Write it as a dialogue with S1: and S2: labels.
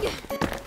S1: Yeah.